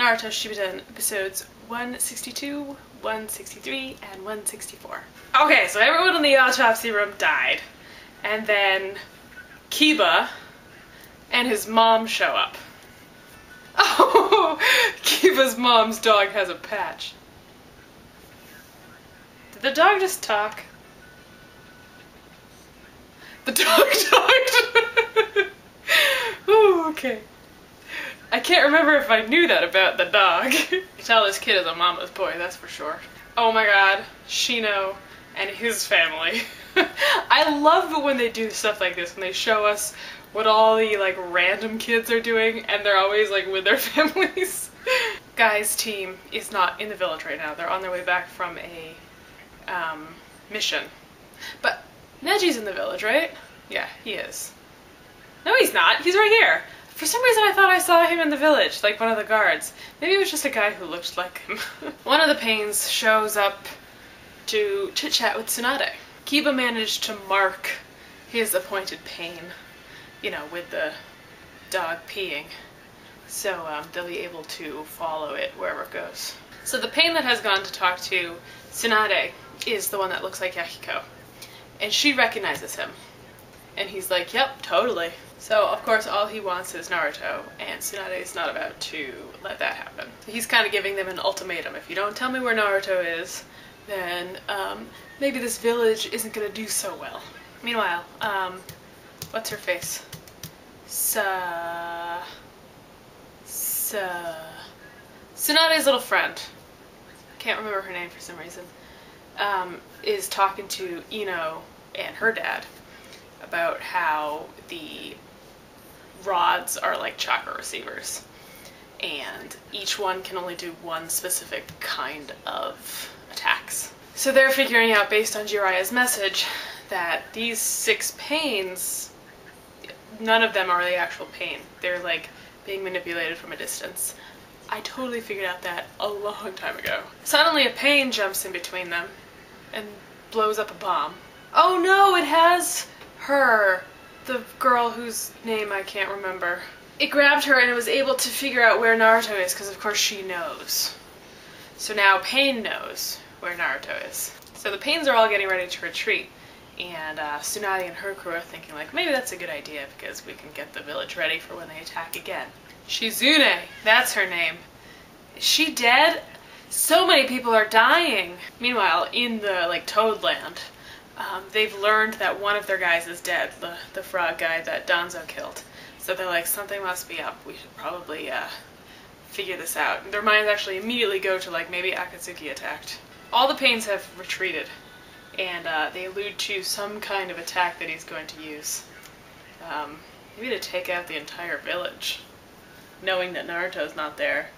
Naruto Shippuden episodes 162, 163, and 164. Okay, so everyone in the autopsy room died. And then Kiba and his mom show up. Oh, Kiba's mom's dog has a patch. Did the dog just talk? The dog talked. Ooh, okay. I can't remember if I knew that about the dog. you tell this kid is a mama's boy, that's for sure. Oh my god, Shino and his family. I love when they do stuff like this, when they show us what all the like random kids are doing and they're always like with their families. Guy's team is not in the village right now. They're on their way back from a um, mission. But Neji's in the village, right? Yeah, he is. No, he's not. He's right here. For some reason, I thought I saw him in the village, like one of the guards. Maybe it was just a guy who looked like him. one of the Pains shows up to chit chat with Tsunade. Kiba managed to mark his appointed pain, you know, with the dog peeing. So um, they'll be able to follow it wherever it goes. So the pain that has gone to talk to Tsunade is the one that looks like Yahiko. And she recognizes him. And he's like, yep, totally. So, of course, all he wants is Naruto, and Tsunade is not about to let that happen. He's kind of giving them an ultimatum. If you don't tell me where Naruto is, then um, maybe this village isn't going to do so well. Meanwhile, um, what's her face? Sa... Sa... Tsunade's little friend, can't remember her name for some reason, um, is talking to Ino and her dad about how the rods are like chakra receivers and each one can only do one specific kind of attacks. So they're figuring out based on Jiraiya's message that these six pains, none of them are the actual pain. They're like being manipulated from a distance. I totally figured out that a long time ago. Suddenly a pain jumps in between them and blows up a bomb. Oh no, it has her, the girl whose name I can't remember. It grabbed her and it was able to figure out where Naruto is because of course she knows. So now Pain knows where Naruto is. So the Pains are all getting ready to retreat and uh, Tsunade and her crew are thinking like maybe that's a good idea because we can get the village ready for when they attack again. Shizune, that's her name. Is she dead? So many people are dying. Meanwhile, in the like Toadland, um, they've learned that one of their guys is dead, the, the frog guy that Danzo killed. So they're like, something must be up. We should probably uh, figure this out. Their minds actually immediately go to like maybe Akatsuki attacked. All the Pains have retreated, and uh, they allude to some kind of attack that he's going to use. Um, maybe to take out the entire village. Knowing that Naruto's not there,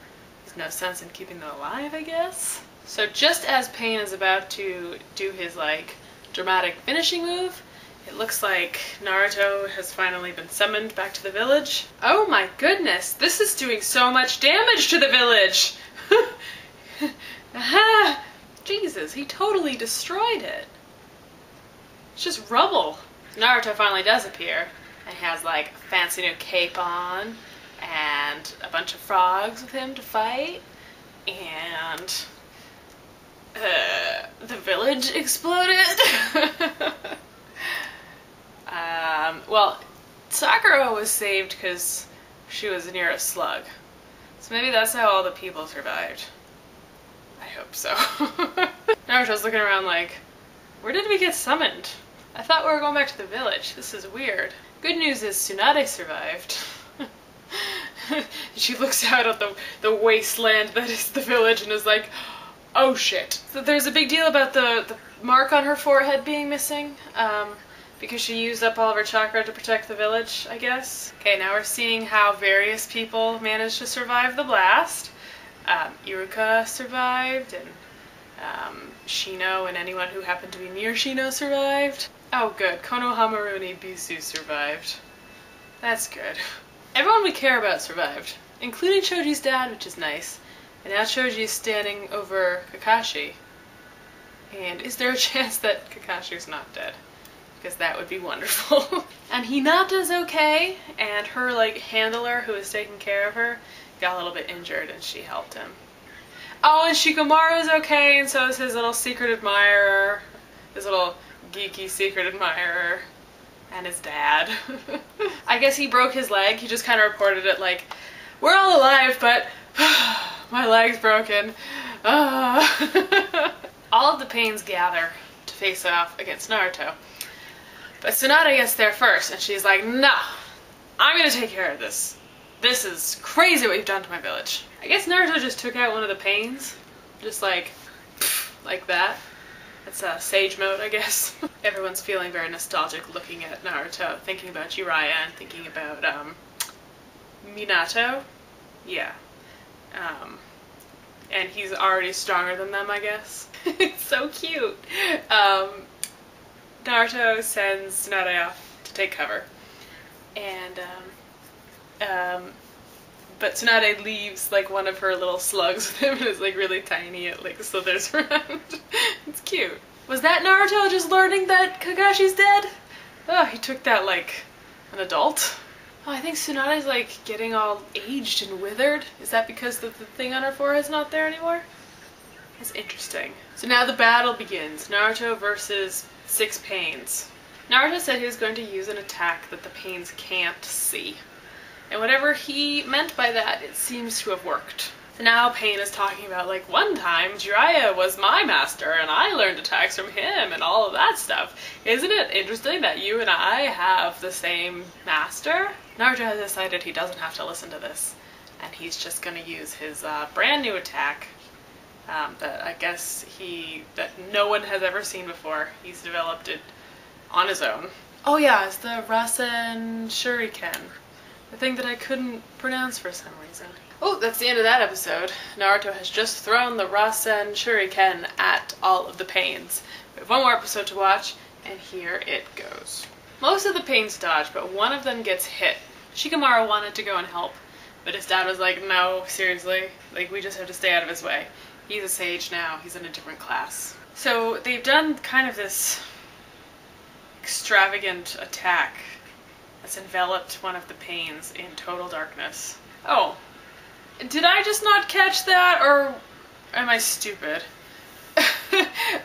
there's no sense in keeping them alive, I guess? So just as Pain is about to do his like dramatic finishing move. It looks like Naruto has finally been summoned back to the village. Oh my goodness, this is doing so much damage to the village! Jesus, he totally destroyed it. It's just rubble. Naruto finally does appear and has like a fancy new cape on and a bunch of frogs with him to fight and uh, the village exploded. um, well, Sakura was saved because she was near a slug. So maybe that's how all the people survived. I hope so. Naruto's looking around like, where did we get summoned? I thought we were going back to the village. This is weird. Good news is Tsunade survived. she looks out at the, the wasteland that is the village and is like, oh shit. So there's a big deal about the, the mark on her forehead being missing, um, because she used up all of her chakra to protect the village, I guess. Okay, now we're seeing how various people managed to survive the blast. Um, Iruka survived, and um, Shino and anyone who happened to be near Shino survived. Oh good, Konohamaru and Ebisu survived. That's good. Everyone we care about survived, including Choji's dad, which is nice. And now Choji is standing over Kakashi. And is there a chance that Kakashi's not dead? Because that would be wonderful. and Hinata's okay, and her like handler who is taking care of her got a little bit injured and she helped him. Oh, and Shikamaru's okay, and so is his little secret admirer, his little geeky secret admirer, and his dad. I guess he broke his leg. He just kind of reported it like, we're all alive, but my leg's broken. Ah. all of the pains gather to face off against Naruto. But Tsunade gets there first, and she's like, nah, I'm gonna take care of this. This is crazy what you've done to my village. I guess Naruto just took out one of the pains. Just like, like that. It's a sage mode, I guess. Everyone's feeling very nostalgic looking at Naruto, thinking about Jiraiya and thinking about, um, Minato. Yeah. Um, and he's already stronger than them, I guess. it's so cute. Um, Naruto sends Tsunade off to take cover. And, um, um, but Tsunade leaves like one of her little slugs with him and it's like really tiny. It like slithers around. it's cute. Was that Naruto just learning that Kakashi's dead? Oh, he took that like an adult. Oh, I think Tsunade's like getting all aged and withered. Is that because the, the thing on her forehead's not there anymore? That's interesting. So now the battle begins. Naruto versus Six Pains. Naruto said he was going to use an attack that the Pains can't see. And whatever he meant by that, it seems to have worked. So now Pain is talking about, like, one time Jiraiya was my master and I learned attacks from him and all of that stuff. Isn't it interesting that you and I have the same master? Naruto has decided he doesn't have to listen to this. And he's just going to use his uh, brand new attack um, that I guess he, that no one has ever seen before. He's developed it on his own. Oh yeah, it's the Rasen Shuriken. The thing that I couldn't pronounce for some reason. Oh, that's the end of that episode. Naruto has just thrown the Rasen Shuriken at all of the pains. We have one more episode to watch, and here it goes. Most of the pains dodge, but one of them gets hit. Shikamaru wanted to go and help, but his dad was like, no, seriously, like we just have to stay out of his way. He's a sage now, he's in a different class. So they've done kind of this extravagant attack that's enveloped one of the pains in total darkness. Oh, did I just not catch that, or am I stupid?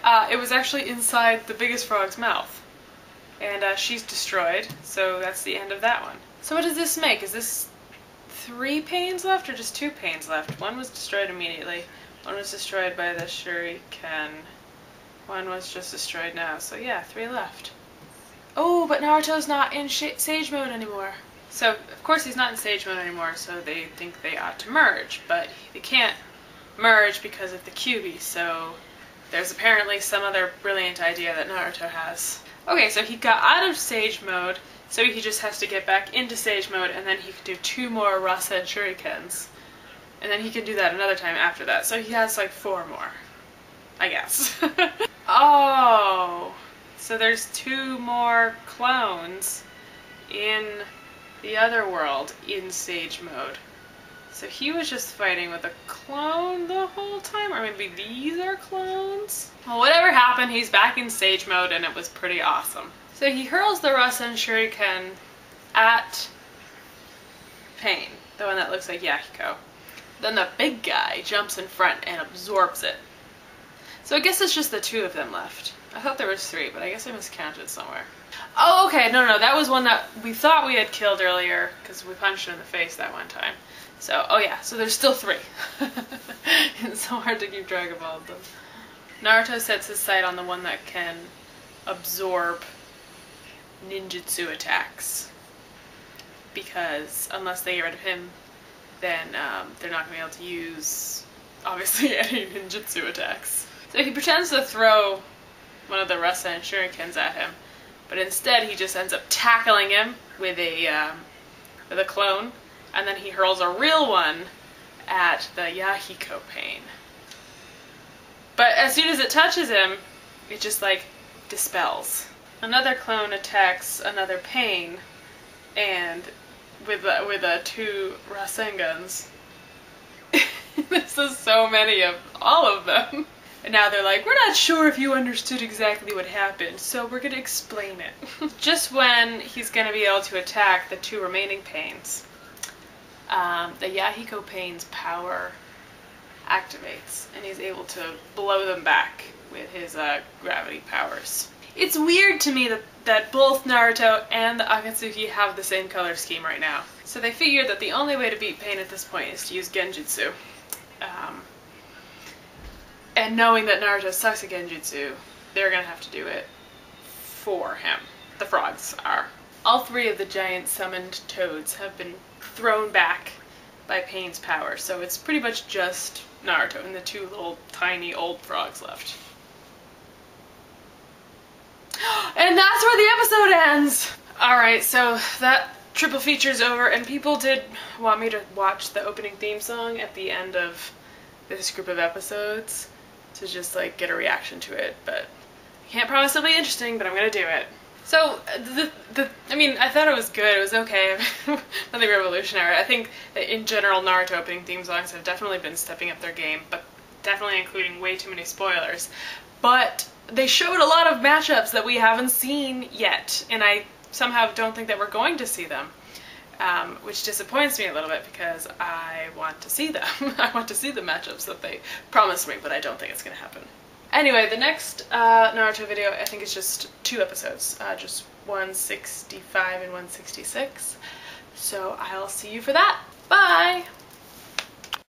uh, it was actually inside the biggest frog's mouth. And uh, she's destroyed, so that's the end of that one. So what does this make? Is this three pains left, or just two pains left? One was destroyed immediately. One was destroyed by the shuriken. One was just destroyed now, so yeah, three left. Oh, but Naruto's not in Sage Mode anymore. So, of course he's not in Sage Mode anymore, so they think they ought to merge, but they can't merge because of the Kyuubi, so there's apparently some other brilliant idea that Naruto has. Okay, so he got out of Sage Mode, so he just has to get back into Sage Mode, and then he can do two more Rasen Shurikens. And then he can do that another time after that, so he has like four more. I guess. oh! So there's two more clones in the other world in Sage mode. So he was just fighting with a clone the whole time? Or maybe these are clones? Well, whatever happened, he's back in Sage mode and it was pretty awesome. So he hurls the Rasen Shuriken at Pain, the one that looks like Yahiko. Then the big guy jumps in front and absorbs it. So I guess it's just the two of them left. I thought there was three, but I guess I miscounted somewhere. Oh, okay, no, no, that was one that we thought we had killed earlier, because we punched him in the face that one time. So, oh yeah, so there's still three. it's so hard to keep track of all of them. Naruto sets his sight on the one that can absorb ninjutsu attacks. Because unless they get rid of him, then um, they're not going to be able to use, obviously, any ninjutsu attacks. So he pretends to throw one of the Rasen shurikens at him, but instead he just ends up tackling him with a um, with a clone, and then he hurls a real one at the Yahiko pain. But as soon as it touches him, it just like dispels. Another clone attacks another pain, and with uh, with uh, two Rasengans. this is so many of all of them. And now they're like, we're not sure if you understood exactly what happened, so we're gonna explain it. Just when he's gonna be able to attack the two remaining pains, um, the Yahiko Pain's power activates, and he's able to blow them back with his uh, gravity powers. It's weird to me that, that both Naruto and the Akatsuki have the same color scheme right now. So they figured that the only way to beat Pain at this point is to use Genjutsu. Um, and knowing that Naruto sucks at Genjutsu, they're gonna have to do it for him. The frogs are. All three of the giant summoned toads have been thrown back by Pain's power, so it's pretty much just Naruto and the two little tiny old frogs left. And that's where the episode ends! Alright, so that triple feature's over, and people did want me to watch the opening theme song at the end of this group of episodes to just like get a reaction to it, but I can't promise it'll be interesting, but I'm gonna do it. So the the I mean I thought it was good. It was okay. Nothing revolutionary. I think in general Naruto opening theme songs have definitely been stepping up their game, but definitely including way too many spoilers. But they showed a lot of matchups that we haven't seen yet, and I somehow don't think that we're going to see them. Um, which disappoints me a little bit because I want to see them. I want to see the matchups that they promised me, but I don't think it's going to happen. Anyway, the next uh, Naruto video I think is just two episodes, uh, just 165 and 166. So I'll see you for that. Bye!